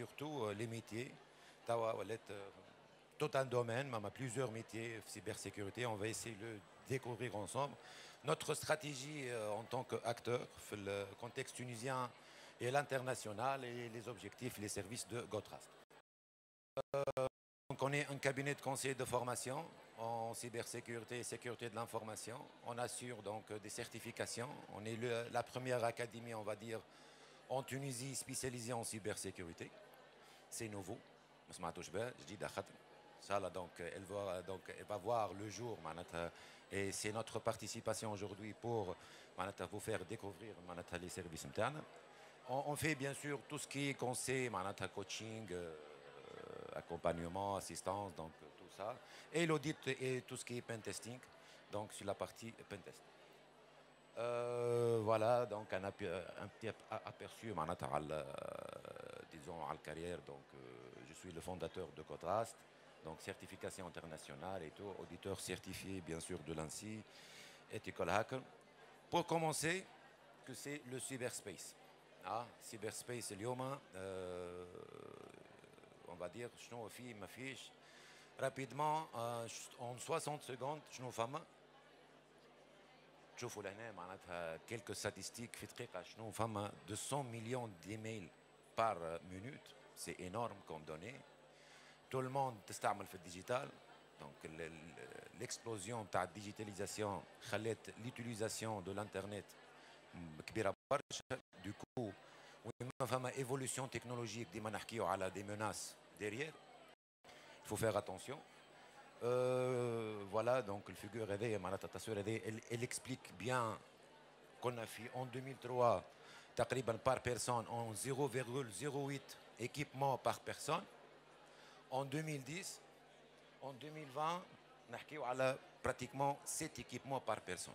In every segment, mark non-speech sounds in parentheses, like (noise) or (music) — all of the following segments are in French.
surtout les métiers. Tout un domaine, même plusieurs métiers, cybersécurité, on va essayer de le découvrir ensemble. Notre stratégie en tant qu'acteur, le contexte tunisien et l'international, et les objectifs, les services de Gotrast. donc on est un cabinet de conseil de formation en cybersécurité et sécurité de l'information. On assure donc des certifications. On est la première académie, on va dire, en Tunisie spécialisée en cybersécurité. C'est nouveau. Je dis donc elle va donc elle va voir le jour et c'est notre participation aujourd'hui pour vous faire découvrir les services internes. On, fait bien sûr tout ce qui est conseil, coaching, euh, accompagnement, assistance, donc tout ça. Et l'audit et tout ce qui est pen testing, donc sur la partie pen test. Euh, voilà, donc un, un petit aperçu, euh, disons, à la carrière. Donc, je suis le fondateur de Cotrast, donc certification internationale et tout, auditeur certifié, bien sûr, de l'ANSI, ethical hacker. Pour commencer, que c'est le cyberspace. Ah, cyberspace اليوم on va dire شنو فيه ما فيش rapidement en 60 secondes شنو فما تشوفوا لهنا معناتها quelques statistiques في دقيقة شنو فما 200 millions d'emails par minute c'est énorme comme donnée tout le monde تستعمل في الديجيتال donc l'explosion تاع الديجيتاليزاسيون خلت l'utilisation de l'internet كبيرة برشا du coup, une évolution technologique, des menaces derrière. Il faut faire attention. Euh, voilà, donc le figure réveil, elle, elle explique bien qu'on a fait en 2003, par personne, en 0,08 équipements par personne. En 2010, en 2020, on a pratiquement 7 équipements par personne.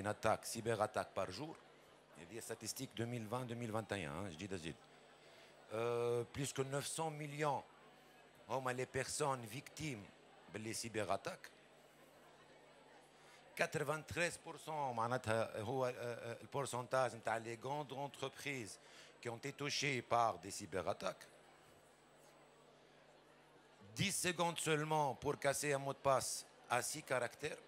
une attaque, cyberattaque par jour. Des statistiques 2020-2021, hein, je dis d'agile. Euh, plus que 900 millions sont les personnes victimes des cyberattaques. 93% le pourcentage des grandes entreprises qui ont été touchées par des cyberattaques. 10 secondes seulement pour casser un mot de passe à 6 caractères.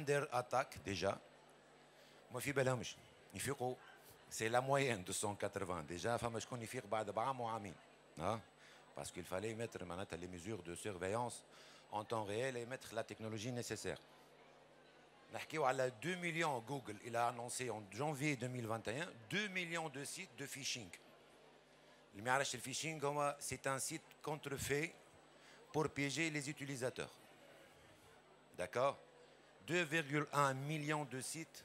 under attaque déjà ما في بالهمش يفيقوا c'est la moyenne de 180 déjà فما شكون يفيق بعد بعام وعامين ها parce qu'il fallait mettre معناتها les mesures de surveillance en temps réel et mettre la technologie nécessaire نحكيو على 2 millions Google il a annoncé en janvier 2021 2 millions de sites de phishing اللي ما يعرفش الفيشينغ هو c'est un site contrefait pour piéger les utilisateurs d'accord 2,1 millions de sites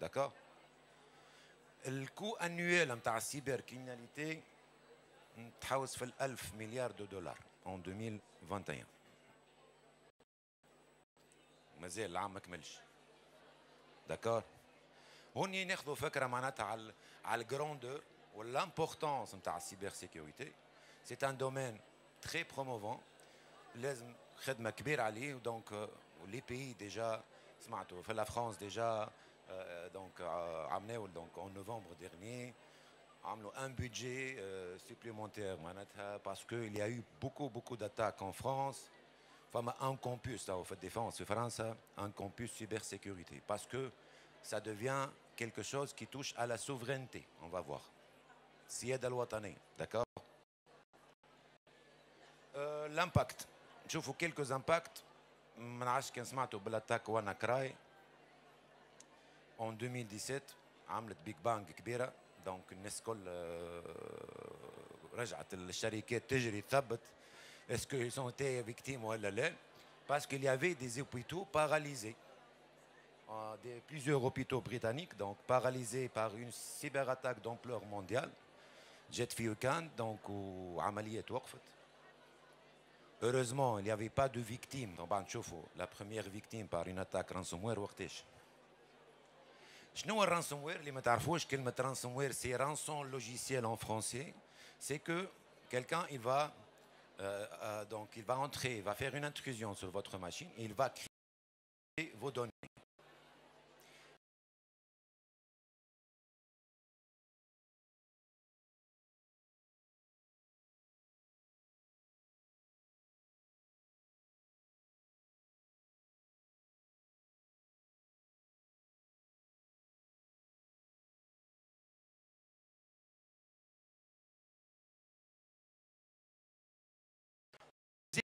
d'accord le coût annuel de la cybercriminalité تحوس في 1000 milliards de dollars en 2021 مازال العام ما كملش داكور هوني ناخذوا فكره معناتها على على الجراندور l'importance de la cybersécurité, c'est un domaine très promovant. لازم خدمه كبيره عليه donc les pays déjà سمعتوا في la France déjà donc عملوا donc en novembre dernier عملوا un budget supplémentaire معناتها parce qu'il y a eu beaucoup beaucoup d'attaques en France فما un campus là, au fait défense في فرنسا un campus cybersécurité parce que ça devient quelque chose qui touche à la souveraineté on va voir السياده الوطنيه d'accord euh, l'impact نشوفوا quelques impacts ما نعرفش كان سمعتوا بالاتاك وانا كراي en 2017 عملت بيج بانج كبيره دونك الناس الكل رجعت الشركات تجري تثبت اسكو ils ont été victimes ولا لا parce qu'il y avait des hôpitaux paralysés des, plusieurs hôpitaux britanniques donc paralysés par une cyberattaque d'ampleur mondiale جات في وكان دونك وعمليات وقفت Heureusement, il n'y avait pas de victimes. La première victime par une attaque ransomware, وقتاش شنو الرانسوموير اللي ما تعرفوش كلمة ransomware c'est rançon logiciel en français c'est que quelqu'un il va euh, euh, donc il va entrer il va faire une intrusion sur votre machine et il va créer vos données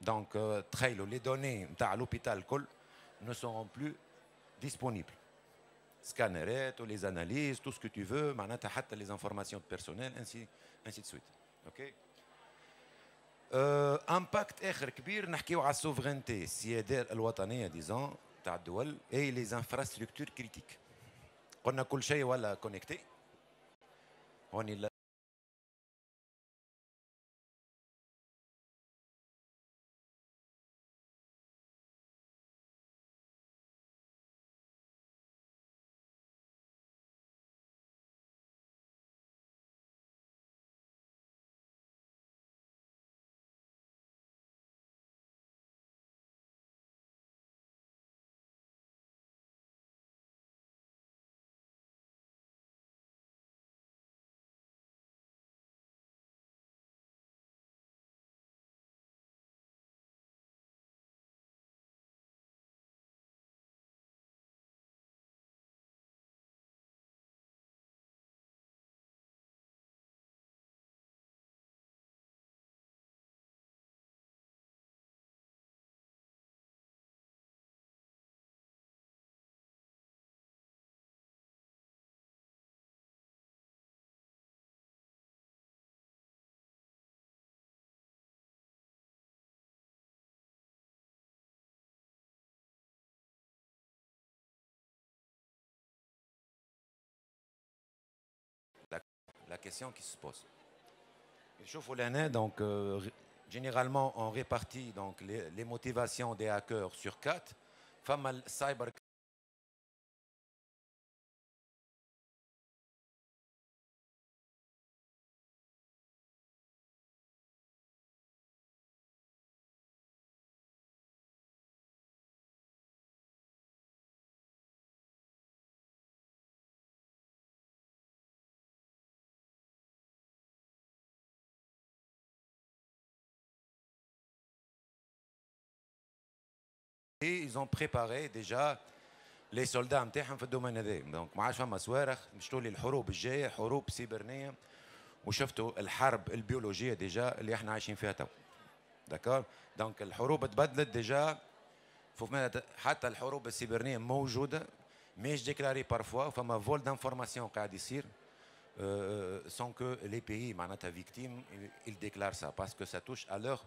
Donc, euh, les données à l'hôpital ne seront plus disponibles. Scanner, les analyses, tout ce que tu veux, les informations personnelles, ainsi, ainsi de suite. Ok euh, impact اخر كبير نحكيو على السوفرينتي السياده الوطنيه ديزون تاع الدول اي لي انفراستركتور كريتيك قلنا كل شيء ولا كونيكتي هوني Question qui se pose. l'année, donc, euh, généralement, on répartit donc, les, motivations des hackers sur quatre. Femme cyber Ont préparé déjà les soldats نتاعهم في الدومين هذا دونك ما عادش فما صواريخ مشتوا لي الحروب الجاية حروب سيبرنية. وشفتوا الحرب البيولوجية ديجا اللي إحنا عايشين فيها تو داكور دونك الحروب تبدلت ديجا. حتى الحروب السيبرنية موجودة. مش ديكلاري بارفوا فما فول دانفورماسيون قاعد يصير. Euh, sans que les pays, ta victime, ils déclarent ça, parce que ça touche à leur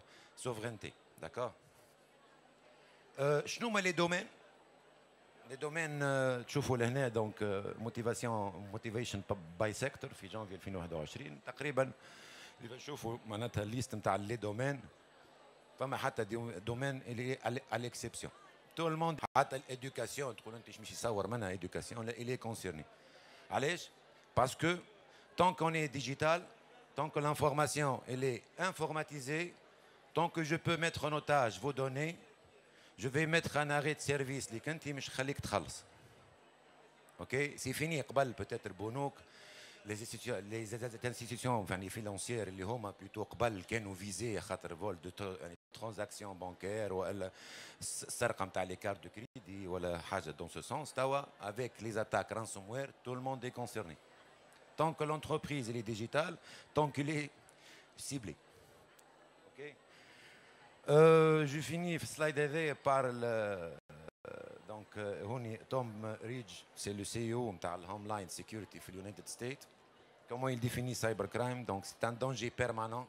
euh, les domaines les domaines تشوفوا لهنا donc motivation motivation by sector في janvier 2021 تقريبا اذا تشوفوا معناتها الليست نتاع لي دومين فما حتى دومين اللي à l'exception tout le monde حتى l'éducation تقول انت مش يصور منها éducation il est concerné علاش parce que tant qu'on est digital tant que l'information elle est informatisée tant que je peux mettre en otage vos données je vais mettre un arrêt de service اللي كنتي مش خليك تخلص اوكي سي فيني قبل peut-être البنوك les institutions, les institutions enfin, les financières اللي هما plutôt قبل كانوا فيزي خاطر فول دو ترانزاكسيون بانكير ولا السرقه نتاع لي كارت دو كريدي ولا حاجه دون سو سونس توا avec les attaques ransomware tout le monde est concerné tant que l'entreprise est digitale tant qu'il est ciblé euh, je finis slide par le, euh, donc euh, Tom Ridge, c'est le CEO de Homeland Security for United States. Comment il définit cybercrime? Donc c'est un danger permanent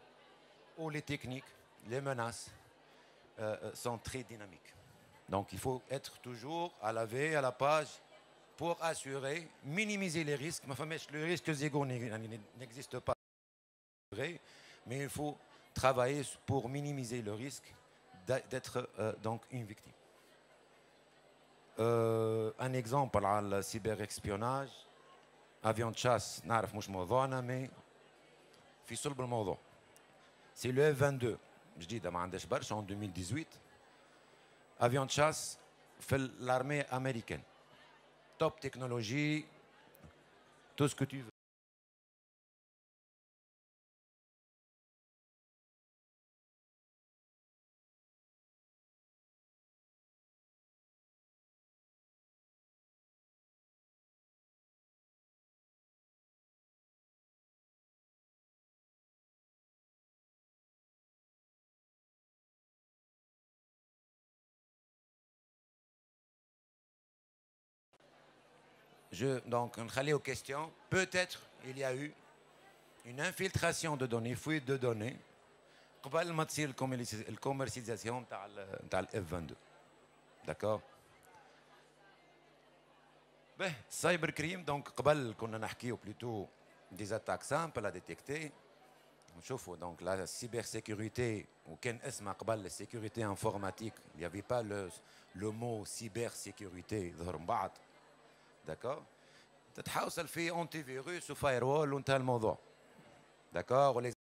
où les techniques, les menaces sont très dynamiques. Donc il faut être toujours à la veille, à la page, pour assurer, minimiser les risques. Le risque zéro n'existe pas, mais il faut travailler pour minimiser le risque d'être euh, donc une victime. Euh, un exemple à le cyberespionnage, avion de chasse, نعرف مش موضوعنا mais في صلب الموضوع. C'est le F-22 جديدة ما عندهاش برشا en 2018 avion de chasse في l'armée américaine. Top technologie, tout ce que Je, donc, on aller aux questions. Peut-être il y a eu une infiltration de données, fuite de données, قبل ما تصير الكوميرسيزاسيون نتاع نتاع الاف 22 داكور به سايبر كريم دونك قبل كنا نحكيو بلوتو دي اتاك سامبل ا ديتيكتي نشوفوا دونك لا سيبر سيكوريتي وكان اسمها قبل السيكوريتي انفورماتيك il n'y avait pas le, le mot cyber sécurité ظهر من بعد داكور تتحوصل في انتي فيروس وفاير وول وانتهى الموضوع داكور ولي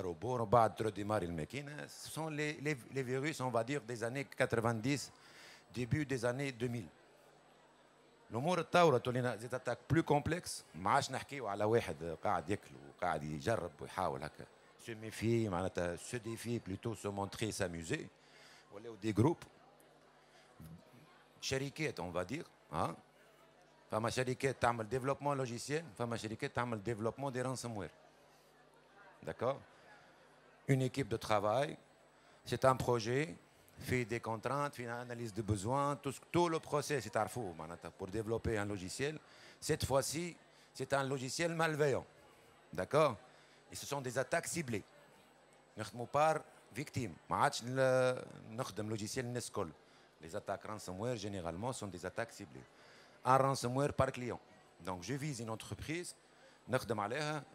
robot, بعد redémarrer الماكينة ce sont les, les, les virus on va dire des années 90 début des années 2000 الامور تطورت ولينا زيت اتاك بلو كومبلكس ما عادش نحكيو على واحد قاعد ياكل وقاعد يجرب ويحاول هكا سو ميفي معناتها سو ديفي بلوتو سو مونتري ساموزي ولاو دي جروب شركات اون فا دير ها فما شركات تعمل ديفلوبمون لوجيسيال فما شركات تعمل ديفلوبمون دي رانسوم وير داكور اون équipe de travail c'est un projet fait des contraintes, fait une analyse de besoins, tout, le process est fou pour développer un logiciel. Cette fois-ci, c'est un logiciel malveillant. D'accord? Et ce sont des attaques ciblées. Nous par victime. Le logiciel Nescol. Les attaques ransomware, généralement, sont des attaques ciblées. Un ransomware par client. Donc, je vise une entreprise,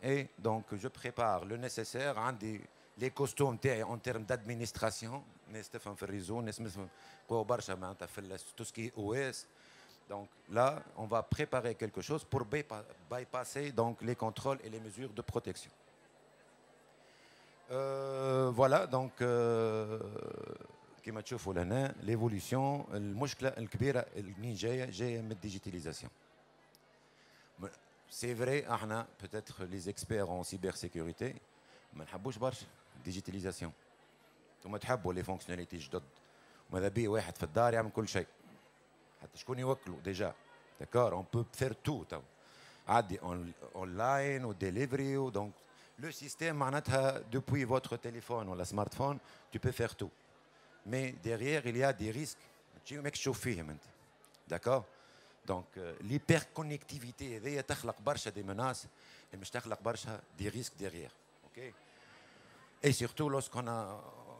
et donc je prépare le nécessaire, les costumes en termes d'administration ناس تفهم في الريزو ناس تفهم قوة برشا معناتها في tout ce qui est OS donc là on va préparer quelque chose pour bypasser donc les contrôles et les mesures de protection euh, voilà donc كما تشوفوا لهنا l'évolution المشكلة الكبيرة اللي جاية جاية من الديجيتاليزاسيون c'est vrai احنا peut-être les experts en cybersécurité ما نحبوش برشا ديجيتاليزاسيون أنتم تحبوا لي فونكسيوناليتي جدد. وماذا بيه واحد في الدار يعمل كل شيء. حتى شكون يوكلوا؟ ديجا. داكور اون بو فير تو تو. عادي اون لاين وديليفري ودونك لو سيستيم معناتها دوبوي فوتر تليفون ولا سمارت فون تو بو فير تو مي ديغيير il y a des risques. تجي ماكش تشوف فيهم انت داكور دونك ليبر كونيكتيفيتي هذيا تخلق برشا دي مناس اللي مش تخلق برشا دي ريسك ديغيير أوكي اي سيرتو لوسكون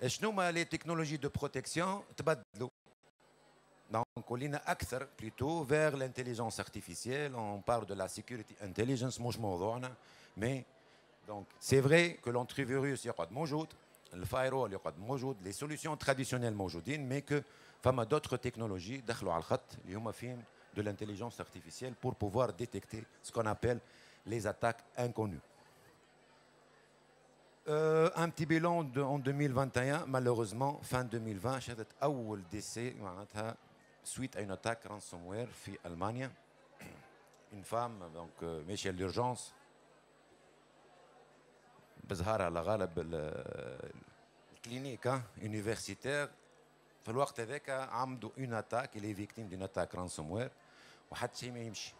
Les technologies de protection, est plutôt vers l'intelligence artificielle. On parle de la security intelligence, mais donc, c'est vrai que l'antivirus, il y a le firewall, il a les solutions traditionnelles, mais que d'autres technologies de l'intelligence artificielle pour pouvoir détecter ce qu'on appelle les attaques inconnues. Euh, un petit bilan en 2021, malheureusement, fin 2020, j'ai un décès suite à une attaque ransomware en Allemagne. Une femme, donc, euh, Michel d'urgence, بظهرها لغالب الكلينيك universitaire في الوقت هذاك عملوا اون اتاك اللي فيكتيم دون اتاك رانسوموير وحتى شيء ما يمشي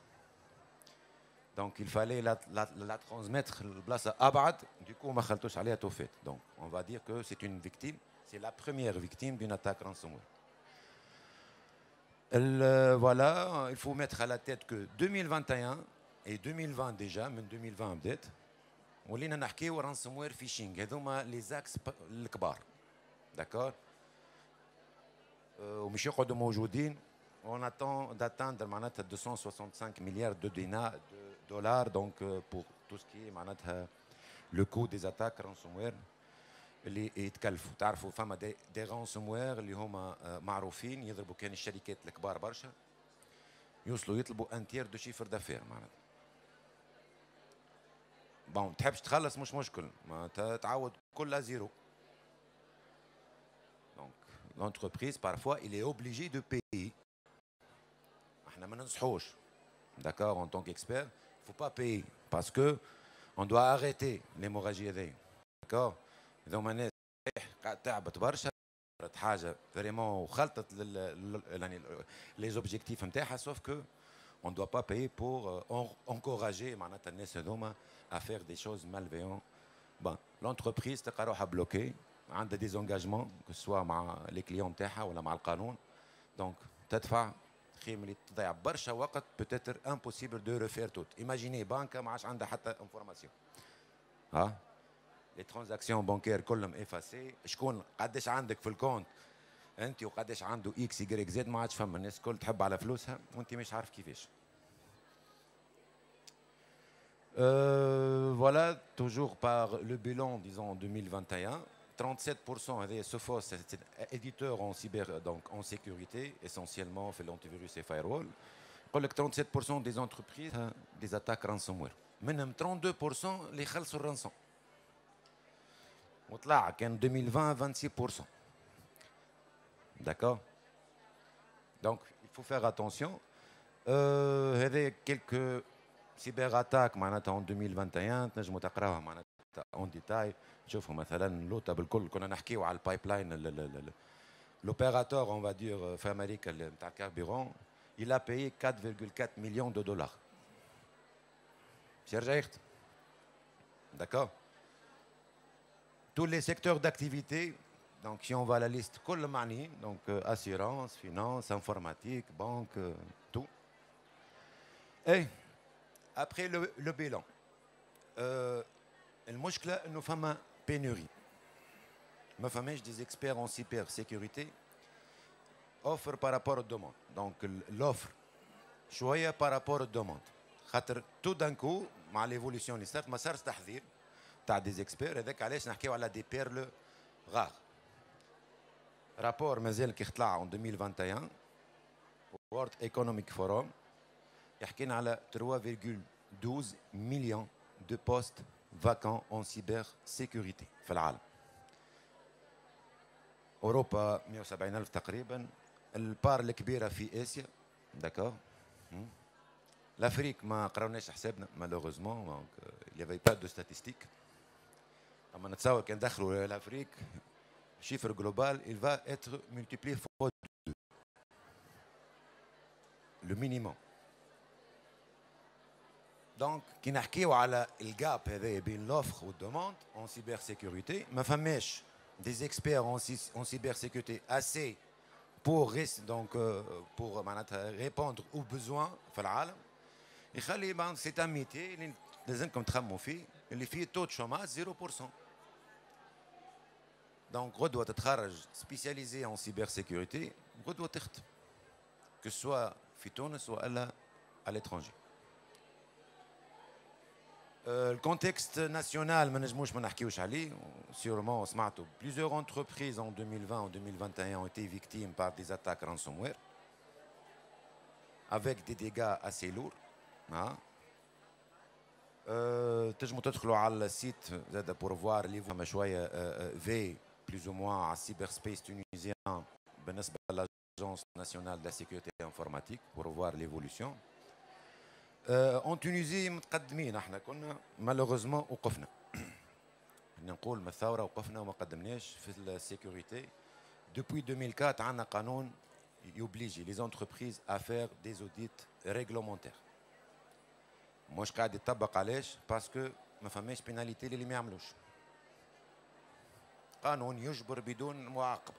دونك il fallait la, la, la transmettre لبلاصه ابعد du ما خلطوش عليها توفات دونك on va dire que c'est une victime c'est la première victime d'une attaque ransomware euh, voilà, il faut mettre à la tête que 2021 et 2020 déjà, même 2020 peut-être, ولينا نحكيو رانسوموير فيشينغ هذوما لي زاكس الكبار داكور ومش يقعدوا موجودين on attend d'atteindre معناتها 265 milliards de dinars de pour tout ce qui est معناتها le coût des attaques ransomware اللي يتكلفوا تعرفوا فما دي, دي رانسوموير اللي هما معروفين يضربوا كان الشركات الكبار برشا يوصلوا يطلبوا ان تير دو شيفر دافير معناتها بون تحبش تخلص مش مشكل ما تعاود كلها زيرو دونك l'entreprise parfois il est obligé de payer. إحنا ما ننصحوش en tant qu'expert il faut pas payer parce que on doit arrêter l'hémorragie هذه d'accord ذوما ناس قاعد تعبت برشا حاجه فريمون وخلطت يعني لي زوبجيكتيف نتاعها سوف كو on ne doit pas payer pour euh, encourager معناتها الناس هذوما à faire des choses malveillantes. Bon, l'entreprise تلقى روحها بلوكي عندها دي زونجاجمون كو سوا مع لي كليون تاعها ولا مع القانون دونك تدفع خير ملي تضيع برشا وقت بوتيتر امبوسيبل دو ريفير توت ايماجيني بانكا ما عادش عندها حتى انفورماسيون ها؟ لي ترانزاكسيون بانكير كلهم افاسي شكون؟ قداش عندك في الكونت؟ أنت وقداش عنده إكس يجريك زد ما عادش فما. الناس الكل تحب على فلوسها وأنت مش عارف كيفاش. Euh, voilà, toujours par le bilan, disons, en 2021, 37% des Sophos, c'est éditeur en cyber, donc en sécurité, essentiellement fait l'antivirus et firewall. 37% des entreprises hein, des attaques ransomware. Même 32% les khals sur rançon. En 2020, 26%. D'accord? Donc, il faut faire attention. Il y a quelques cyberattaques en 2021. اون ديتاي تشوفوا مثلا لوطه بالكل كنا نحكيو على البايب لاين l'opérateur on va dire في امريكا نتاع الكاربيرون il a payé 4,4 millions de dollars C'est رجعت d'accord tous les secteurs d'activité donc si on va à la liste كل معني donc assurance finance informatique banque tout et après le, le bilan, euh, المشكلة إنه فما pénurie. ما فماش des experts en cybersécurité offre par rapport aux demandes. Donc l'offre شوية par rapport aux demandes. خاطر tout d'un coup مع l'évolution اللي صارت ما صارش تحضير تاع des experts هذاك علاش نحكيو على des perles rares. rapport مازال كي طلع en 2021 World Economic Forum يحكينا على 3,12 millions de postes vacants en cybersécurité في العالم اوروبا 170 الف تقريبا البار الكبيره في اسيا داكور l'Afrique ما قراوناش حسابنا malheureusement donc il y avait pas de statistiques اما نتصور كان دخلوا l'Afrique chiffre global il va être multiplié fois deux le minimum دونك كي نحكيو على الجاب هذايا بين لوفر والدوموند اون سيبر سيكوريتي ما فماش دي اكسبير اون سيبر سيكوريتي اسي بور دونك بور معناتها ريبوندر او بوزوان في العالم يخلي سي ان ميتي اللي لازمكم تخموا فيه اللي فيه تو شوماج 0% دونك غدوه تتخرج سبيسياليزي اون سيبر سيكوريتي غدوه تخدم كو سوا في تونس والا à l'étranger. Le contexte national, sûrement, plusieurs entreprises en 2020 en 2021 ont été victimes par des attaques ransomware avec des dégâts assez lourds. تنجموا تدخلوا على السيت زاد pour voir les شويه في plus ou moins à cyberspace tunisien بالنسبه l'agence nationale de la sécurité informatique pour voir l'évolution اون تونيزي متقدمين. إحنا كنا مالوغوزمون وقفنا. (clears throat) نقول من الثورة وقفنا وما قدمناش في السيكوريتي. دوبوي 2004 عندنا قانون يوبليجي لي زونتربريز ا دي زوديت ريغلومونتير مش قاعد يطبق علاش؟ باسكو ما فماش بيناليتي اللي ما يعملوش. قانون يجبر بدون معاقبة.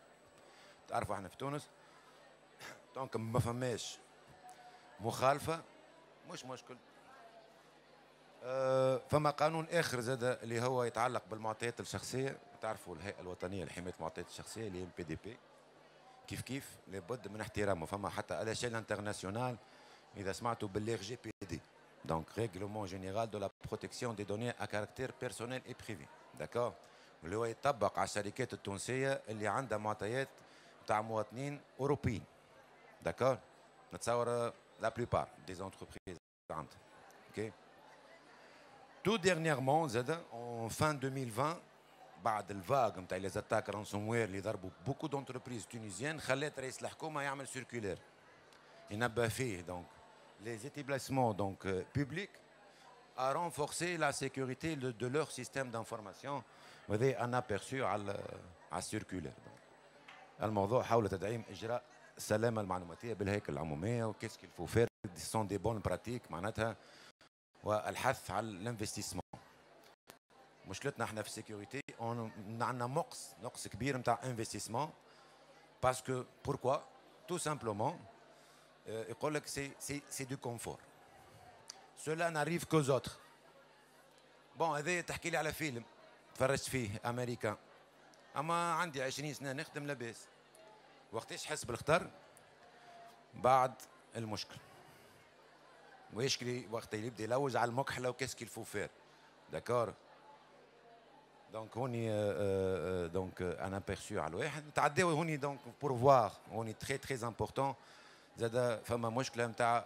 تعرفوا إحنا في تونس؟ (clears throat) دونك ما فماش مخالفة. مش مشكل. أه فما قانون آخر زاد اللي هو يتعلق بالمعطيات الشخصية. تعرفوا الهيئة الوطنية لحماية المعطيات الشخصية اللي ام بي دي بي كيف كيف؟ لابد من احترامه. فما حتى على شيل انترناسيونال إذا سمعتوا بالار جي بي دي دونك ريغلومون جينيرال دو لا بروتيكسيون دي دوني ا كاركتير بيرسونيل اي بريفي داكور اللي هو يطبق على الشركات التونسية اللي عندها معطيات تاع مواطنين أوروبيين. داكور نتصور la plupart des entreprises. Ok. Tout dernièrement, en fin 2020, بعد الفاغ نتاع لي زاتاك رانسوموير اللي ضربوا بوكو دونتربريز تونيزيان خلات رئيس الحكومه يعمل سيركولير ينبه فيه دونك les établissements donc euh, publics à renforcer la sécurité de, de leur système d'information وهذا un aperçu على على السيركولير الموضوع حول تدعيم اجراء السلامه المعلوماتية بالهيكل العمومية وكيس كيل فو فير سون دي بون براتيك معناتها والحث على الانفستيسمون. مشكلتنا إحنا في السيكوريتي عندنا نقص نقص كبير نتاع انفستيسمون باسكو بوركوا تو سامبلومون يقول لك سي سي سي دو كونفور سولا ناريف كو زوتر بون هذا تحكي لي على فيلم تفرجت فيه أمريكا أما عندي 20 سنة نخدم لاباس. وقتاش حس بالخطر بعد المشكل ويشكري وقت اللي يبدا يلوج على المكحله وكاس كيل فو فير داكور دونك هوني دونك ان ابيرسو على الواحد تعداو هوني دونك بور فوار هوني تري تري امبورتون زاد فما مشكله نتاع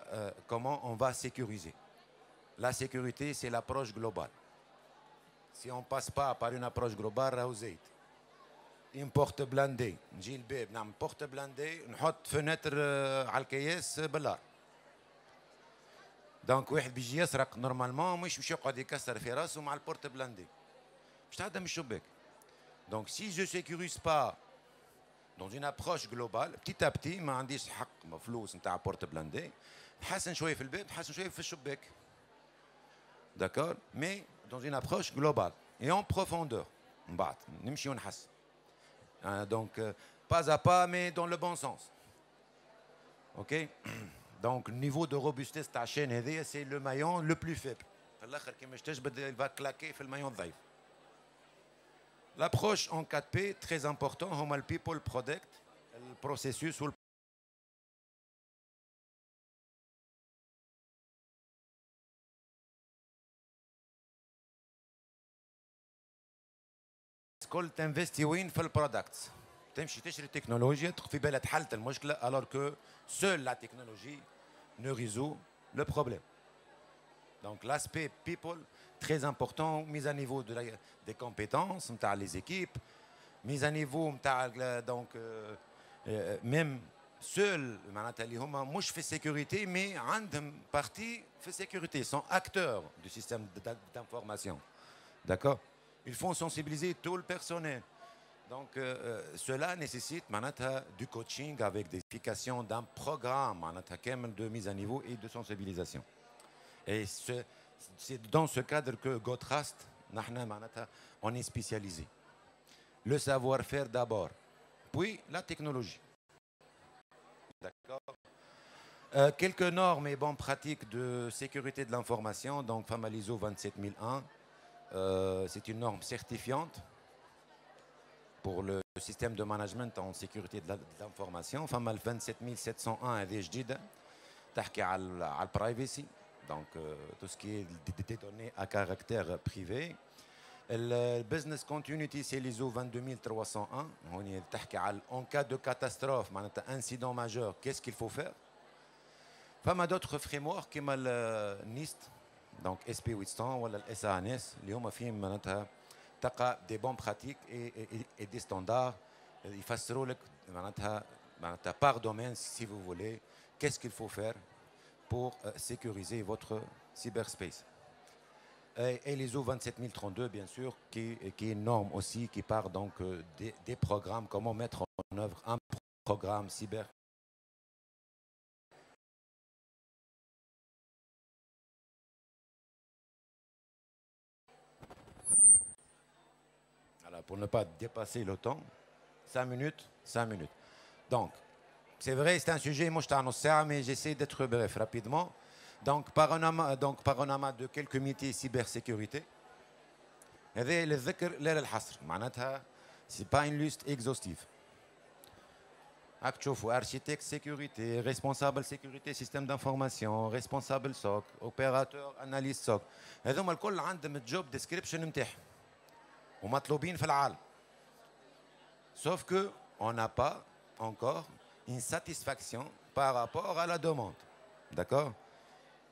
كومون اون فا سيكوريزي لا sécurité c'est l'approche globale si on passe pas par une approche globale راهو Une porte blindée. نجي الباب نعمل بورت بلاندي نحط فناتر على الكياس بالار دونك واحد بيجي يسرق نورمالمون مش باش يقعد يكسر في راسه مع البورت بلاندي باش تعدم الشباك دونك سي جو سيكوريز با دون اون ابروش جلوبال بتي بتي ما عنديش حق فلوس نتاع بورت بلاندي نحسن شوية في الباب نحسن شوية في الشباك داكور مي دون اون ابروش جلوبال اي اون بروفوندور من بعد نمشي ونحسن دونك pas à pas mais dans le bon sens ok (clears throat) Donc, niveau de robustesse de ta chaîne, c'est le maillon le plus faible. Il va claquer le maillon ضعيف. L'approche en 4P, très important, هما le people product, le processus ou le كل تنفستي وين في البرودكتس تمشي تشري تكنولوجيا في بالها حلت المشكله alors que seule la technologie ne résout le problème. Donc l'aspect people, très important, mise à niveau de la, des compétences, les équipes, mise à niveau donc euh, euh, même seul معناتها اللي هما مش في sécurité mais عندهم partie في sécurité sont acteurs du système d'information d'accord il faut sensibiliser tout le personnel. Donc, euh, euh, cela nécessite manata, du coaching avec des explications d'un programme de mise à niveau et de sensibilisation. Et c'est dans ce cadre que Gotrast, manata, on est spécialisé. Le savoir-faire d'abord, puis la technologie. D'accord euh, quelques normes et bonnes pratiques de sécurité de l'information, donc FAMALISO 27001, euh, c'est une norme certifiante pour le système de management en sécurité de l'information. FAMAL 27701 هذه جديدة تحكي على على privacy donc euh, tout ce qui est des données à caractère privé. Le business continuity c'est l'ISO 22301 en cas de catastrophe un incident majeur qu'est-ce qu'il faut faire فما d'autres frameworks comme le NIST donc SP800 ou le SANS اللي هما فيهم معناتها تلقى des bonnes pratiques et, et, et des standards يفسروا لك معناتها معناتها par domaine si vous voulez qu'est-ce qu'il faut faire pour euh, sécuriser votre cyberspace et, l'ISO 27032, bien sûr, qui, qui, est une norme aussi, qui part donc euh, des, programmes, comment mettre en œuvre un programme cyber. pour ne pas dépasser le temps, 5 minutes, 5 minutes. Donc, c'est vrai, c'est un sujet, moi je t'annonce ça, mais j'essaie d'être bref rapidement. Donc par un amas, donc par un amas de quelques métiers cybersécurité, هذا للذكر لا للحصر معناتها سي با une liste exhaustive راك تشوفوا architecte sécurité responsable sécurité système d'information responsable SOC opérateur analyste SOC هذوما الكل عندهم الجوب ديسكريبشن نتاعهم ومطلوبين في العالم sauf que on n'a pas encore une satisfaction par rapport à la demande d'accord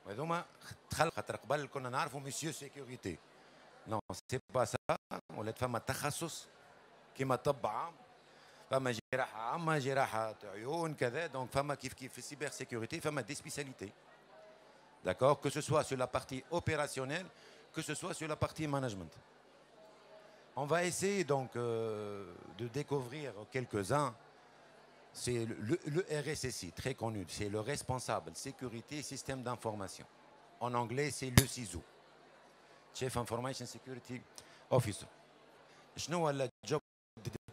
هذوما تخلق خاطر قبل كنا نعرفوا مسيو سيكوريتي نو سي با سا ولات فما تخصص كيما طب عام فما جراحه عامه جراحه عيون كذا دونك فما كيف كيف في السيبر سيكوريتي فما دي سبيسياليتي D'accord Que ce soit sur la partie opérationnelle, que ce soit sur la partie management. On va essayer donc euh, de découvrir quelques-uns c'est le, RSSI, très connu, c'est le responsable sécurité système d'information. En anglais, c'est le CISO, Chief Information Security Officer. شنو le job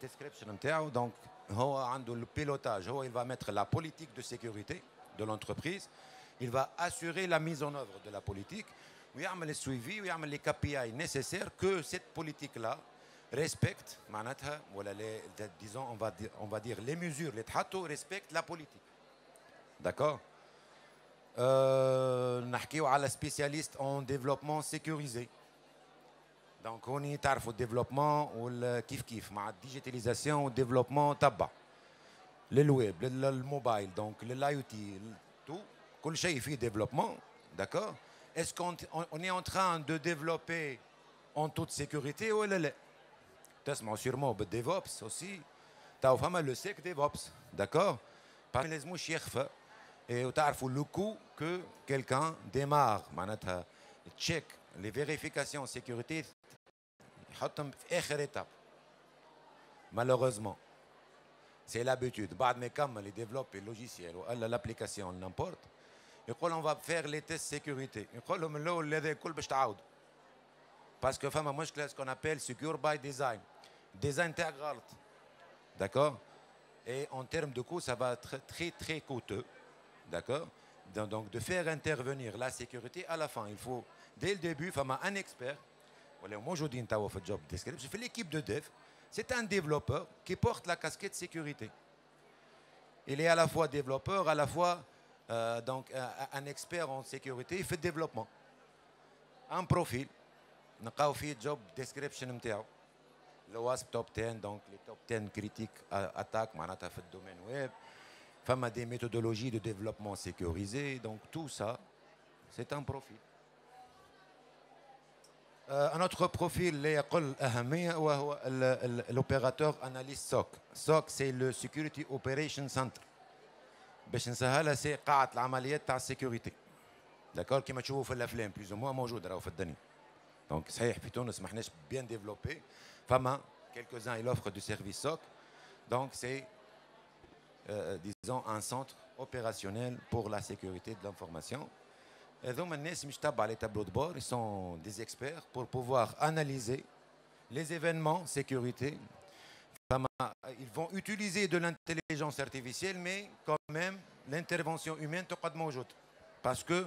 description donc le pilotage il va mettre la politique de sécurité de l'entreprise il va assurer la mise en œuvre de la politique le suivi les KPI nécessaires que cette politique là respecte les, disons on va dire, on va dire les mesures les traités respectent la politique d'accord euh, نحكيو على spécialiste en développement sécurisé donc on y au développement le كيف كيف مع digitalisation au développement تبع web le mobile donc l'IoT tout كل شيء فيه développement d'accord est-ce qu'on on est en train de développer en toute sécurité ou là تسمعوا sûrement بالديفوبس aussi تاو فما لو سيك ديفوبس داكور ما لازموش يخفى وتعرفوا لو كو كو كيلكان ديمار معناتها تشيك لي فيريفيكاسيون سيكوريتي يحطهم في اخر ايتاب malheureusement c'est l'habitude بعد ما يكمل يديفلوبي اللوجيسيال ولا لابليكاسيون نامبورت يقول on va faire les tests sécurité يقول لهم الاول هذا الكل باش تعاودوا باسكو فما مشكله ce qu'on appelle secure by design des غلط d'accord et en termes de coût ça va être très très coûteux d'accord donc de faire intervenir la sécurité à la fin il faut dès le début faire un expert voilà aujourd'hui نتاو في job description في l'équipe de dev c'est un développeur qui porte la casquette sécurité il est à la fois développeur à la fois euh, donc un expert en sécurité il fait développement un profil نلقاو فيه job description نتاعو le WASP Top 10, donc les top 10 critiques attaques, معناتها في الدومين web. Femme des méthodologies de développement sécurisé. Donc tout ça, c'est un profil. un autre profil اللي يقل أهمية وهو l'opérateur analyste SOC. SOC c'est le Security Operation Center. باش نسهلها سي قاعة العمليات تاع السيكوريتي. داكور كيما تشوفوا في الافلام بلوز موا موجود راهو في الدنيا. donc, Sahih plutôt ne se bien développé. Fama, quelques-uns, il offre du service SOC. Donc, c'est, euh, euh, disons, un centre opérationnel pour la sécurité de l'information. Et donc, les tableaux de bord, ils sont des experts pour pouvoir analyser les événements sécurité. Ils vont utiliser de l'intelligence artificielle, mais quand même, l'intervention humaine, parce que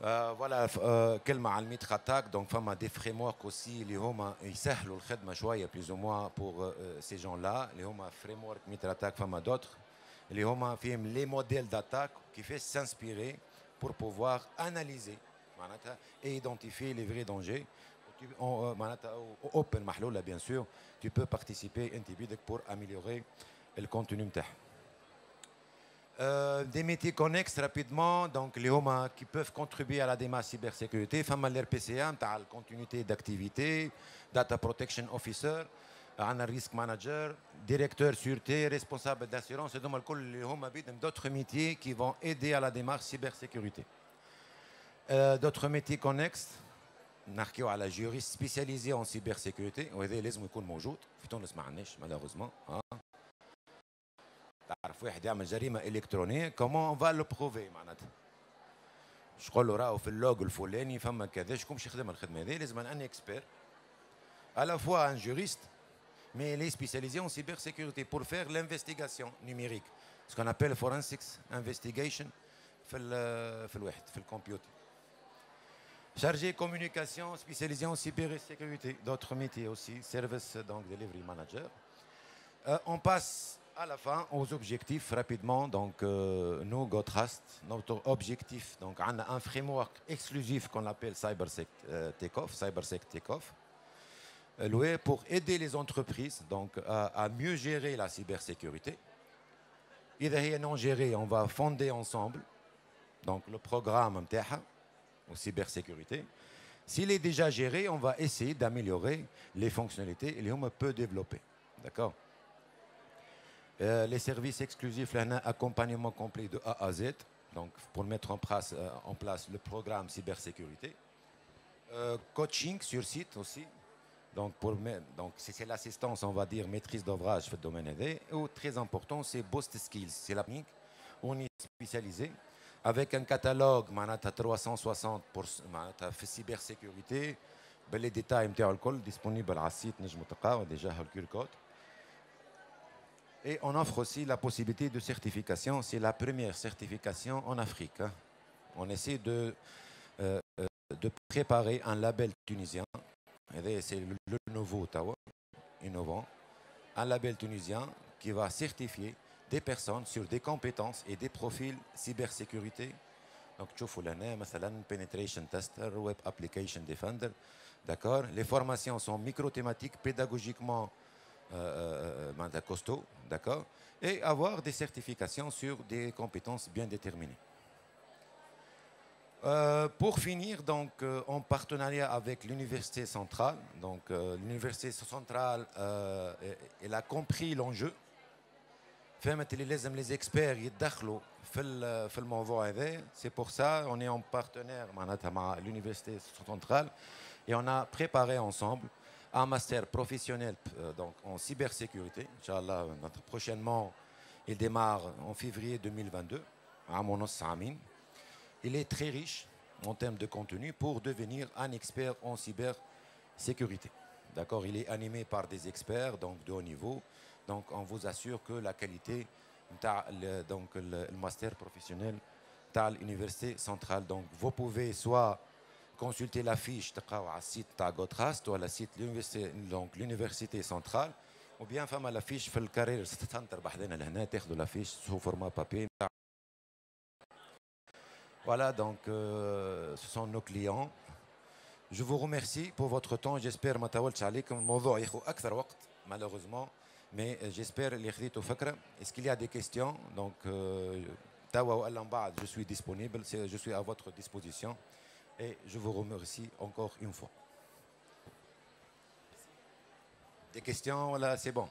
دونجي داكور فوالا كلمه على الميتر اتاك دونك فما دي فريم ورك اوسي اللي هما يسهلوا الخدمه شويه بلوز او موا بور سي جون لا اللي هما فريم ورك ميتر اتاك فما دوتر اللي هما فيهم لي موديل داتاك كيفاش سانسبيري pour pouvoir analyser معناتها et identifier les vrais dangers معناتها open محلوله bien sûr tu peux participer انت بيدك pour améliorer le contenu نتاعها Euh, des métiers connexes rapidement, donc les hommes qui peuvent contribuer à la démarche cybersécurité, femme l'RPCA, continuité d'activité, data protection officer, un risk manager, directeur sûreté, responsable d'assurance, et d'autres métiers qui vont aider à la démarche cybersécurité. Euh, d'autres métiers connexes, نحكيو على juriste spécialisé en cybersécurité وهذا لازم يكون موجود في تونس ما عندناش malheureusement تعرف واحد يعمل جريمه الكترونيه كومون فا لو بروفي معناتها شقول له راهو في اللوج الفلاني فما كذا شكون باش يخدم الخدمه هذه لازم ان اكسبير à la fois un juriste mais il est spécialisé en cybersécurité pour faire l'investigation numérique ce qu'on appelle forensics investigation في ال في الواحد في الكمبيوتر chargé communication spécialisé en cybersécurité d'autres métiers aussi service donc delivery manager euh, on passe à la fin, aux objectifs rapidement. Donc, euh, nous, GoTrust, notre objectif, donc, on a un framework exclusif qu'on appelle CyberSec euh, Takeoff, euh, loué pour aider les entreprises donc, à, mieux gérer la cybersécurité. Il est non géré, on va fonder ensemble donc, le programme MTH, en cybersécurité. S'il est déjà géré, on va essayer d'améliorer les fonctionnalités et les on peut développer. D'accord? Euh, les services exclusifs, accompagnement complet de A à Z, donc pour mettre en place, euh, le programme cybersécurité. Euh, coaching sur site aussi. Donc, pour, donc c'est l'assistance, on va dire, maîtrise d'ouvrage le domaine aidé. Et très important, c'est Boost Skills. C'est la On est spécialisé avec un catalogue 360 pour la cybersécurité. Les détails disponibles sur le site, déjà le code. Et on offre aussi la possibilité de certification. C'est la première certification en Afrique. Hein. On essaie de, euh, de préparer un label tunisien. C'est le nouveau Ottawa, innovant. Un label tunisien qui va certifier des personnes sur des compétences et des profils cybersécurité. Donc, tu l'année, penetration tester, web application defender. D'accord? Les formations sont micro-thématiques, pédagogiquement euh, euh, euh d'accord, et avoir des certifications sur des compétences bien déterminées. Euh, pour finir, donc, en partenariat avec l'Université centrale, donc l'Université centrale, elle a compris l'enjeu. les experts c'est pour ça on est en partenaire avec l'université centrale et on a préparé ensemble un master professionnel euh, donc en cybersécurité. Prochainement, il démarre en février 2022 à Monos Il est très riche en termes de contenu pour devenir un expert en cybersécurité. D'accord Il est animé par des experts donc de haut niveau. Donc on vous assure que la qualité donc le master professionnel à l'université centrale. Donc vous pouvez soit consulter l'affiche تلقاو على السيت تاع غوتراست ولا سيت donc l'université centrale ou bien فما l'affiche في الكارير سنتر بحذنا لهنا تاخذوا l'affiche sous format papier Voilà, donc euh, ce sont nos clients. Je vous remercie pour votre temps. J'espère que je عليكم الموضوع ياخذ أكثر وقت malheureusement. Mais euh, j'espère اللي خذيتوا فكرة. Est-ce qu'il y a des questions Donc, euh, je suis disponible, je suis à votre disposition. Et je vous remercie encore une fois. Des questions, là, c'est bon.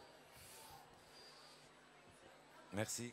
Merci.